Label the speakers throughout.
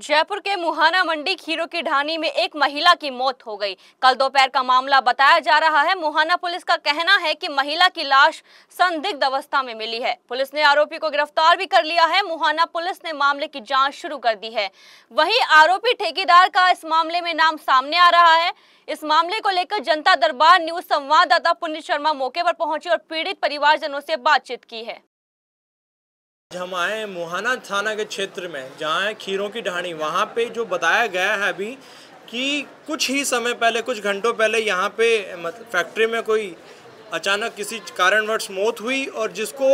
Speaker 1: जयपुर के मुहाना मंडी खीरो की ढानी में एक महिला की मौत हो गई कल दोपहर का मामला बताया जा रहा है मुहाना पुलिस का कहना है कि महिला की लाश संदिग्ध अवस्था में मिली है पुलिस ने आरोपी को गिरफ्तार भी कर लिया है मुहाना पुलिस ने मामले की जांच शुरू कर दी है वहीं आरोपी ठेकेदार का इस मामले में नाम सामने आ रहा है इस मामले को लेकर जनता दरबार न्यूज संवाददाता पुनित शर्मा मौके पर पहुंची और पीड़ित परिवारजनों से बातचीत की है
Speaker 2: हम आए मोहाना थाना के क्षेत्र में जहाँ है खीरों की ढाणी वहाँ पे जो बताया गया है अभी कि कुछ ही समय पहले कुछ घंटों पहले यहाँ पे मतलब फैक्ट्री में कोई अचानक किसी कारणवश मौत हुई और जिसको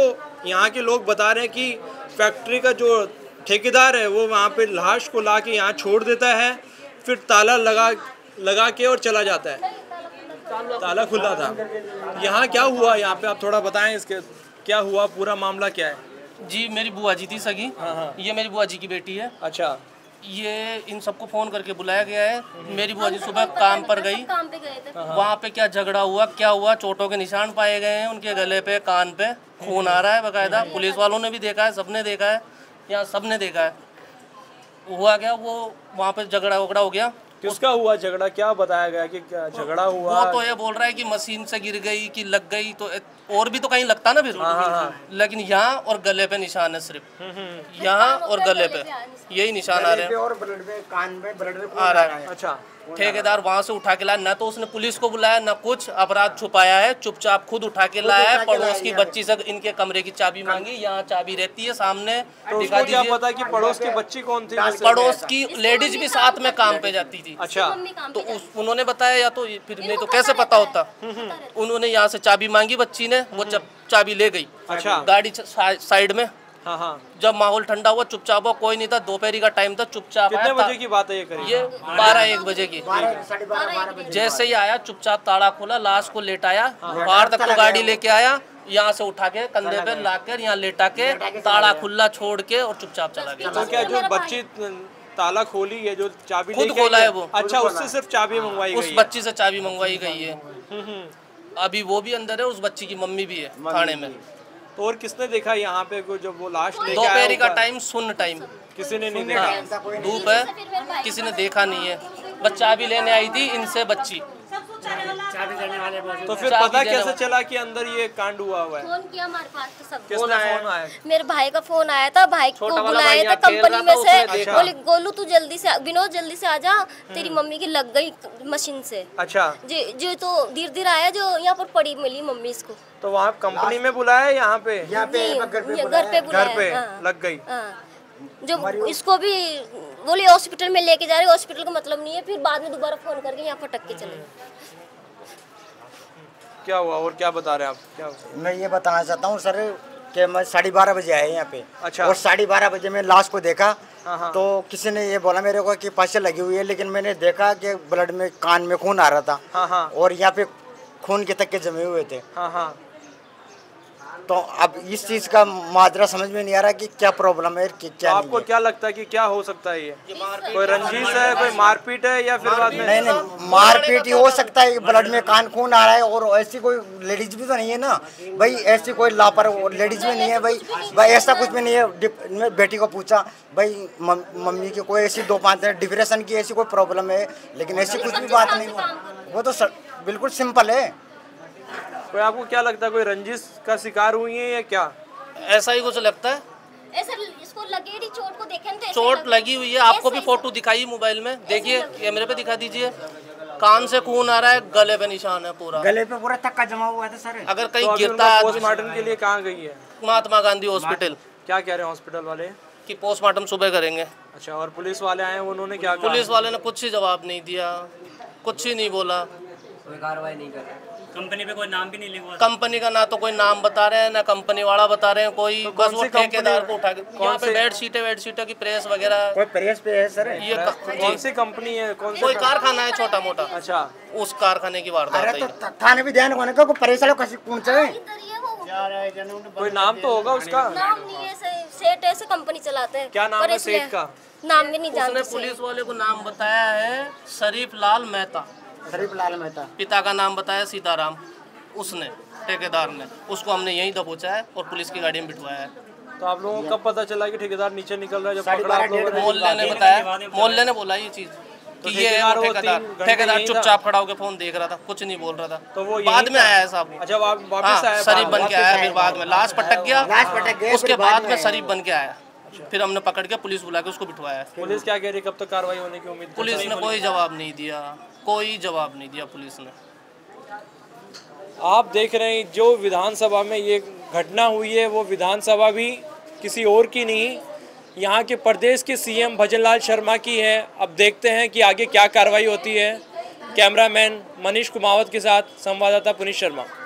Speaker 2: यहाँ के लोग बता रहे हैं कि फैक्ट्री का जो ठेकेदार है वो वहाँ पे लाश को ला के यहाँ छोड़ देता है फिर ताला लगा लगा के और चला जाता है ताला खुला था यहाँ क्या हुआ यहाँ पे आप थोड़ा बताएं इसके क्या हुआ
Speaker 1: पूरा मामला क्या है जी मेरी बुआ जी थी सगी हाँ, हाँ। ये मेरी बुआ जी की बेटी है अच्छा ये इन सबको फोन करके बुलाया गया है हम्म, हम्म। मेरी बुआ जी सुबह काम पर गई काम पे गए थे हाँ, वहाँ पे क्या झगड़ा हुआ क्या हुआ चोटों के निशान पाए गए हैं उनके गले पे कान पे खून आ रहा है बकायदा हम्म। पुलिस वालों ने भी देखा है सबने देखा है यहाँ सबने देखा है हुआ क्या वो वहाँ पे झगड़ा वगड़ा हो गया
Speaker 2: किसका हुआ झगड़ा क्या बताया गया कि झगड़ा हुआ वो तो ये
Speaker 1: बोल रहा है कि मशीन से गिर गई कि लग गई तो और भी तो कहीं लगता ना फिर हाँ, हाँ, हाँ। लेकिन यहाँ और गले पे निशान है सिर्फ हम्म, हम्म। यहाँ और गले पे यही निशान आ रहे हैं और ब्लड में कान में ब्लड में आ रहा है अच्छा ठेकेदार वहाँ से उठा के लाया ना तो उसने पुलिस को बुलाया ना कुछ अपराध छुपाया है चुपचाप खुद उठा के लाया है पड़ोस की बच्ची से इनके कमरे की चाबी मांगी यहाँ चाबी रहती है सामने तो क्या पता कि पड़ोस की बच्ची कौन थी पड़ोस की लेडीज भी साथ में अच्छा। काम पे तो जाती थी अच्छा तो उन्होंने बताया या तो फिर नहीं तो कैसे पता होता उन्होंने यहाँ से चाबी मांगी बच्ची ने वो हम्म। चाबी ले गई अच्छा गाड़ी साइड में हाँ, हाँ। जब माहौल ठंडा हुआ चुपचाप हुआ कोई नहीं था दोपहरी का टाइम था चुपचाप कितने बजे की बात है ये करीब ये बारह एक बजे की जैसे ही आया चुपचाप ताला खोला लाश को लेटाया हाँ। बाहर तक को गाड़ी लेके आया यहाँ से उठा के कंधे पे ला कर यहाँ लेटा के ताला खुला छोड़ के और चुपचाप चला गया तो जो बच्ची
Speaker 2: ताला खोली है जो चाबी खुद खोला है वो अच्छा उससे सिर्फ चाबी मंगवाई उस बच्ची
Speaker 1: से चाबी मंगवाई गई है हम्म, हम्म। अभी वो भी अंदर है उस बच्ची की मम्मी भी है थाने में तो और किसने देखा यहाँ पे को जब वो लास्ट दोपहरी दोपहर का टाइम सुन टाइम किसी ने नहीं हाँ, देखा धूप है किसी ने देखा नहीं है बच्चा अभी लेने आई थी इनसे बच्ची तो फिर पता कैसे
Speaker 2: चला कि अंदर ये कांड हुआ हुआ है
Speaker 1: फोन किया हमारे पास तो सब फोन आया मेरे भाई का फोन आया था भाई को बुलाया था कंपनी में से बोले गोलू तू जल्दी से विनोद जल्दी से आ जा हम्म। तेरी मम्मी की लग गई मशीन से अच्छा जी जो तो धीरे धीरे आया जो यहाँ पर पड़ी मिली मम्मी इसको
Speaker 2: तो वहाँ कंपनी में बुलाया यहाँ पे यहाँ पे घर पे घर पे हाँ। लग गई
Speaker 1: हाँ। जो इसको भी बोले हॉस्पिटल में लेके जा रहे हॉस्पिटल का मतलब नहीं है फिर बाद में दोबारा फ़ोन करके यहाँ पटक के चले
Speaker 2: क्या हुआ और क्या बता रहे हैं आप क्या
Speaker 1: मैं ये बताना चाहता हूँ सर कि मैं साढ़े बारह बजे आया यहाँ पे अच्छा और साढ़े बारह बजे मैं लाश को देखा हाँ, हाँ। तो किसी ने ये बोला मेरे को कि पाचल लगी हुई है लेकिन मैंने देखा कि ब्लड में कान में खून आ रहा था हाँ, और यहाँ पे खून के तक के जमे हुए थे तो अब इस चीज़ का माजरा समझ में नहीं आ रहा कि क्या प्रॉब्लम है कि क्या तो आपको
Speaker 2: क्या लगता है कि क्या हो सकता है ये कोई रंजिश है कोई मारपीट है या फिर बाद में नहीं नहीं मारपीट ही हो
Speaker 1: सकता है ब्लड में कान खून आ रहा है और ऐसी कोई लेडीज भी तो नहीं है ना भाई ऐसी कोई लापरवाह लेडीज में नहीं है भाई भाई ऐसा कुछ भी नहीं है मैं बेटी को पूछा भाई मम्मी की कोई ऐसी दो पाँच डिप्रेशन की ऐसी कोई प्रॉब्लम है लेकिन ऐसी कुछ भी बात नहीं वो तो बिल्कुल सिंपल है
Speaker 2: तो आपको क्या लगता है कोई रंजिश का शिकार हुई है या क्या
Speaker 1: ऐसा ही कुछ लगता है इसको चोट को देखें तो चोट लगी हुई है आपको भी फोटो दिखाई मोबाइल में देखिए कैमरे पे दिखा दीजिए कान से खून आ रहा है गले पे निशान है पूरा गले पे पूरा थक्का जमा हुआ था सर अगर कहीं तो गिरता है पोस्टमार्टम के लिए कहाँ गई है महात्मा गांधी हॉस्पिटल क्या कह रहे हैं हॉस्पिटल वाले कि पोस्टमार्टम सुबह करेंगे अच्छा और पुलिस वाले आए उन्होंने क्या पुलिस वाले ने कुछ ही जवाब नहीं दिया कुछ ही नहीं बोला कोई कार्रवाई नहीं कर कंपनी पे कोई नाम भी नहीं लिखा कंपनी का ना तो कोई नाम बता रहे हैं ना कंपनी वाला बता रहे हैं कोई तो बस वो ठेकेदार को उठा के यहाँ पे बेड सीटें बेड सीटों की प्रेस वगैरह कोई प्रेस पे है सर ये कौन सी कंपनी है कौन कोई कारखाना है छोटा मोटा अच्छा उस कारखाने की वारदात तो थाने भी ध्यान होने का प्रेस वालों कैसे पहुँचे कोई नाम तो होगा उसका सेठ ऐसे कंपनी चलाते हैं क्या नाम है सेठ का नाम भी नहीं जानते पुलिस वाले को नाम बताया है शरीफ लाल मेहता लाल मेहता पिता का नाम बताया सीताराम उसने ठेकेदार ने उसको हमने यहीं दबोचा है और पुलिस की गाड़ी में बिठवाया है
Speaker 2: तो आप लोगों को कब पता चला कि ठेकेदार नीचे निकल रहा है जब ने मोहल्ले ने बताया मोहल्ले ने बोला ये चीज़ तो कि ये ठेकेदार ठेकेदार चुपचाप खड़ा
Speaker 1: होकर फोन देख रहा था कुछ नहीं बोल रहा था तो वो बाद में आया है साहब जब अच्छा, हाँ, आप शरीफ बन के आया फिर बाद में लाश पटक हाँ, गया उसके बाद में शरीफ बन के आया अच्छा। फिर हमने पकड़ के पुलिस बुला के उसको बिठवाया पुलिस क्या कह रही कब तक तो कार्रवाई होने की उम्मीद पुलिस ने कोई जवाब नहीं दिया कोई जवाब नहीं दिया पुलिस ने
Speaker 2: आप देख रहे हैं जो विधानसभा में ये घटना हुई है वो विधानसभा भी किसी और की नहीं यहाँ के प्रदेश के सीएम भजनलाल शर्मा की है अब देखते हैं कि आगे क्या कार्रवाई होती है कैमरामैन मनीष कुमावत के साथ संवाददाता पुनीत शर्मा